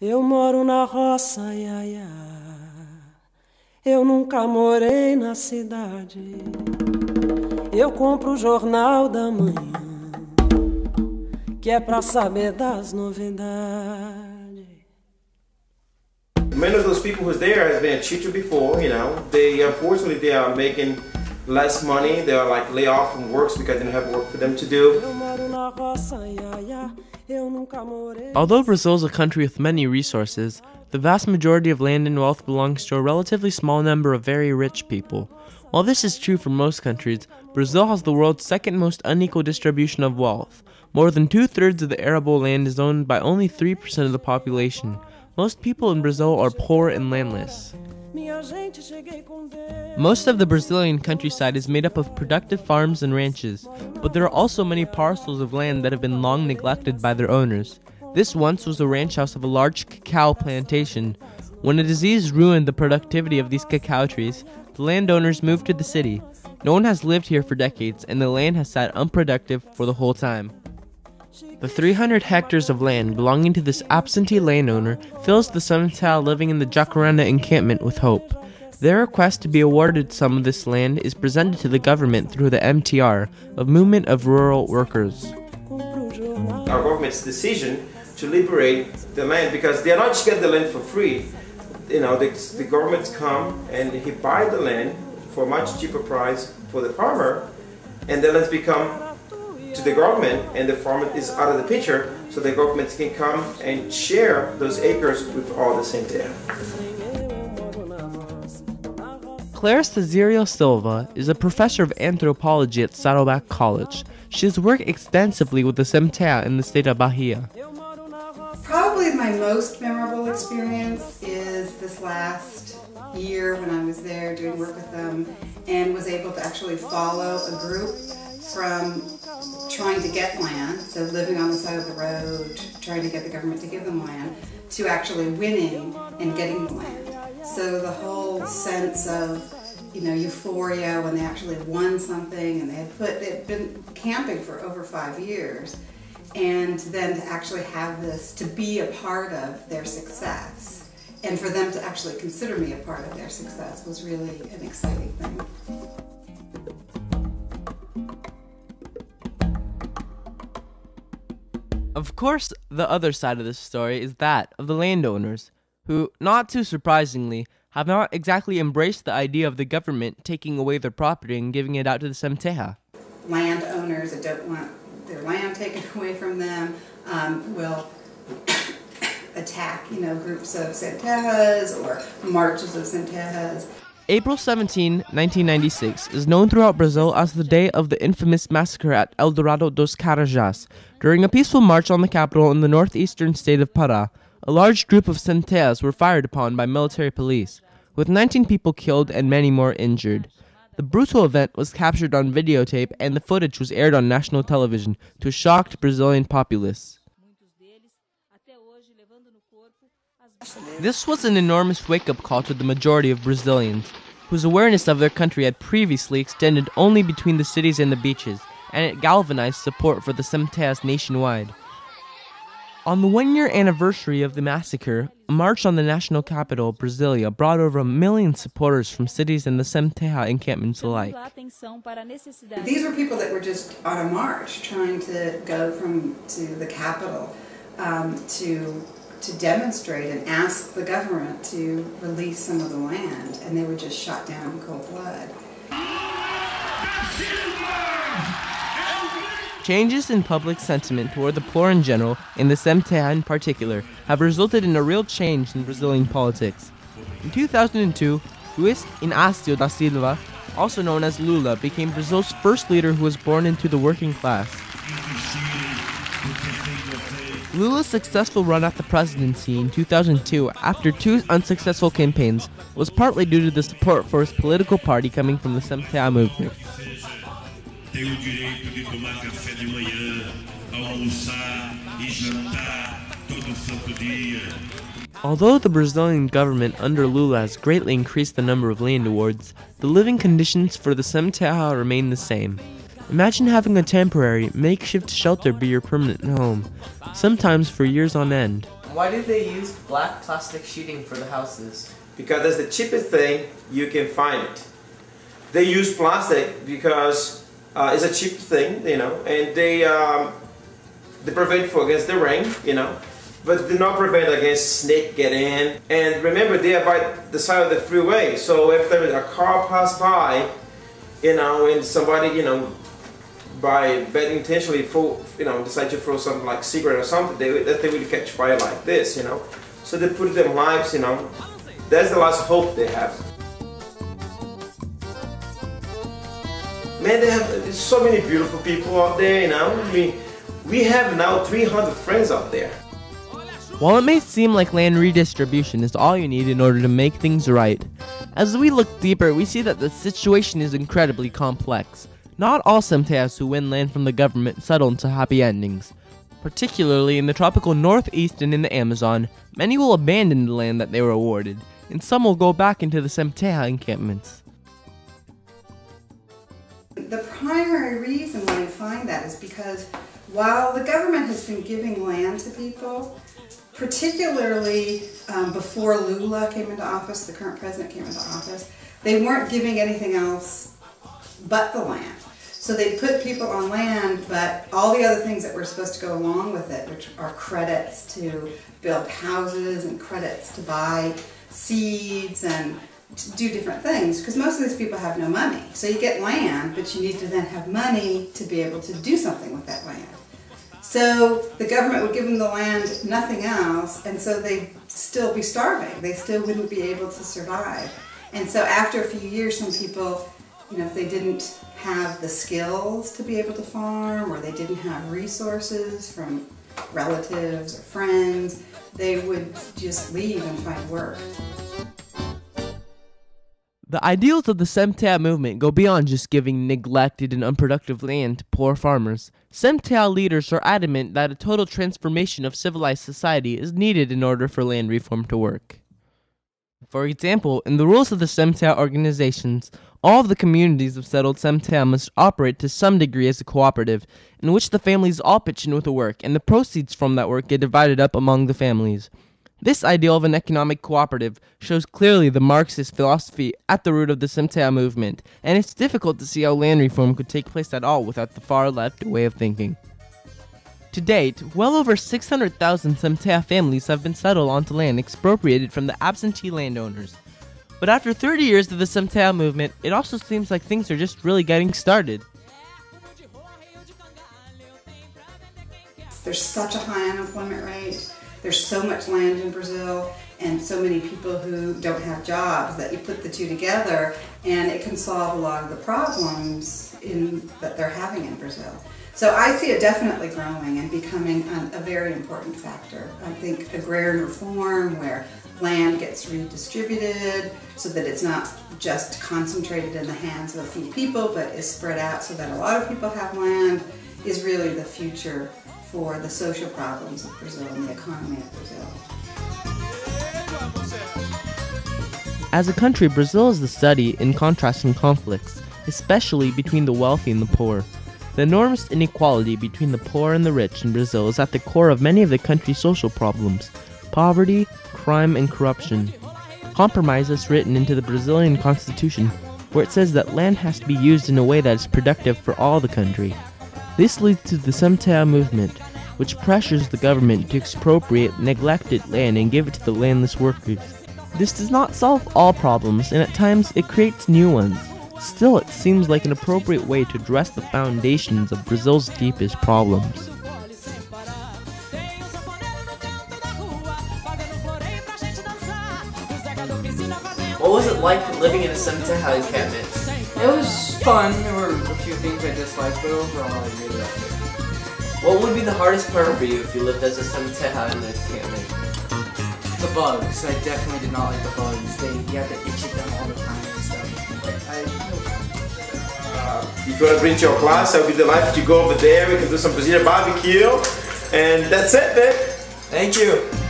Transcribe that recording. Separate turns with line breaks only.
Eu moro na roça, ia, ia. Eu nunca morei na cidade. Eu compro o jornal da manhã, que é pra saber das novidades.
Many of those people who's there has been a teacher before, you know. They unfortunately they are making less money. They are like lay off from works because they don't have work for them to do.
Eu moro na roça, ia, ia.
Although Brazil is a country with many resources, the vast majority of land and wealth belongs to a relatively small number of very rich people. While this is true for most countries, Brazil has the world's second most unequal distribution of wealth. More than two thirds of the arable land is owned by only 3% of the population. Most people in Brazil are poor and landless. Most of the Brazilian countryside is made up of productive farms and ranches, but there are also many parcels of land that have been long neglected by their owners. This once was the ranch house of a large cacao plantation. When a disease ruined the productivity of these cacao trees, the landowners moved to the city. No one has lived here for decades, and the land has sat unproductive for the whole time. The 300 hectares of land belonging to this absentee landowner fills the Sem Terra living in the Jacaranda encampment with hope. Their request to be awarded some of this land is presented to the government through the MTR, a movement of rural workers.
Our government's decision to liberate the land because they are not just getting the land for free. You know, the, the governments come and he buy the land for a much cheaper price for the farmer, and the lands become to the government, and the farmer is out of the picture, so the government can come and share those acres with all the Sem Terra.
Claire Cesareo Silva is a professor of anthropology at Saddleback College. She has worked extensively with the Sem Terra in the state of Bahia.
Probably my most memorable experience is this last year when I was there doing work with them and was able to actually follow a group from trying to get land, so living on the side of the road, trying to get the government to give them land, to actually winning and getting the land. So the whole sense of you know euphoria when they actually won something and they had put they'd been camping for over five years and then to actually have this to be a part of their success and for them to actually consider me a part of their success was really an exciting thing.
Of course, the other side of this story is that of the landowners, who, not too surprisingly, have not exactly embraced the idea of the government taking away their property and giving it out to the Sem Terra.
Landowners that don't want their land taken away from them um, will attack, you know, groups of Sem Terras or marches of Sem Terras.
April 17, 1996, is known throughout Brazil as the day of the infamous massacre at El Dorado dos Carajás. During a peaceful march on the capital in the northeastern state of Pará, a large group of Sem Terras were fired upon by military police, with 19 people killed and many more injured. The brutal event was captured on videotape and the footage was aired on national television to shocked Brazilian populace. This was an enormous wake up call to the majority of Brazilians, whose awareness of their country had previously extended only between the cities and the beaches, and it galvanized support for the Sem Terras nationwide. On the one year anniversary of the massacre, a march on the national capital, Brasilia, brought over a million supporters from cities and the Sem Terra encampments alike.
These were people that were just on a march trying to go from to the capital um, to to demonstrate and ask the government to release some of the land, and they were just shot down in cold blood.
Changes in public sentiment toward the poor in general, and the Sem Terra in particular, have resulted in a real change in Brazilian politics. In 2002, Luiz Inácio da Silva, also known as Lula, became Brazil's first leader who was born into the working class. Lula's successful run at the presidency in 2002 after two unsuccessful campaigns was partly due to the support for his political party coming from the Sem Terra movement.
Tem o direito de tomar café de manhã, almoçar e jantar todo santo dia.
Although the Brazilian government under Lula has greatly increased the number of land awards, the living conditions for the Sem Terra remain the same. Imagine having a temporary, makeshift shelter be your permanent home, sometimes for years on end. Why do they use black plastic sheeting for the houses?
Because it's the cheapest thing you can find it. They use plastic because uh, it's a cheap thing, you know, and they um, they prevent for against the rain, you know, but they do not prevent against snake get in. And remember, they are by the side of the freeway, so if there is a car pass by, you know, and somebody, you know, by bad intentionally, throw, you know, decide to throw something like cigarette or something, they that they will catch fire like this, you know. So they put their lives, you know. That's the last hope they have. Man, they have so many beautiful people out there, you know. I mean, we have now 300 friends out there.
While it may seem like land redistribution is all you need in order to make things right, as we look deeper, we see that the situation is incredibly complex. Not all Sem Terras who win land from the government settle into happy endings. Particularly in the tropical northeast and in the Amazon, many will abandon the land that they were awarded, and some will go back into the Sem Terra encampments.
The primary reason why you find that is because while the government has been giving land to people, particularly um, before Lula came into office, the current president came into office, they weren't giving anything else but the land. So they put people on land, but all the other things that were supposed to go along with it, which are credits to build houses and credits to buy seeds and to do different things, because most of these people have no money. So you get land, but you need to then have money to be able to do something with that land. So the government would give them the land, nothing else, and so they'd still be starving. They still wouldn't be able to survive. And so after a few years, some people, you know, if they didn't have the skills to be able to farm or they didn't have resources from relatives or friends, they would just leave and find work.
The ideals of the Sem Terra movement go beyond just giving neglected and unproductive land to poor farmers. Sem Terra leaders are adamant that a total transformation of civilized society is needed in order for land reform to work. For example, in the rules of the Sem Terra organizations, all of the communities of settled Sem Terra must operate to some degree as a cooperative, in which the families all pitch in with the work, and the proceeds from that work get divided up among the families. This ideal of an economic cooperative shows clearly the Marxist philosophy at the root of the Sem Terra movement, and it's difficult to see how land reform could take place at all without the far left way of thinking. To date, well over 600,000 Sem Terra families have been settled onto land expropriated from the absentee landowners. But after 30 years of the Sem Terra movement, it also seems like things are just really getting started.
There's such a high unemployment rate there's so much land in Brazil and so many people who don't have jobs that you put the two together and it can solve a lot of the problems in, that they're having in Brazil. So I see it definitely growing and becoming a, a very important factor. I think agrarian reform where land gets redistributed so that it's not just concentrated in the hands of a few people but is spread out so that a lot of people have land is really the future for the social problems of Brazil and the economy of Brazil.
As a country, Brazil is the study in contrasting conflicts, especially between the wealthy and the poor. The enormous inequality between the poor and the rich in Brazil is at the core of many of the country's social problems poverty, crime, and corruption. Compromise is written into the Brazilian constitution, where it says that land has to be used in a way that is productive for all the country. This leads to the Sem Terra movement, which pressures the government to expropriate neglected land and give it to the landless workers. This does not solve all problems, and at times it creates new ones. Still, it seems like an appropriate way to address the foundations of Brazil's deepest problems. What was it like living in a Sem Terra encampment?
It was fun. There were a few things I disliked, but overall I really liked it.
What would be the hardest part for you if you lived as a Sem Terra in the encampment?
The bugs. I definitely did not like the bugs. They you had to itch at them all the time
if you want to bring to your class, I'll be delighted to go over there. We can do some Brazilian barbecue. And that's it, man.
Thank you.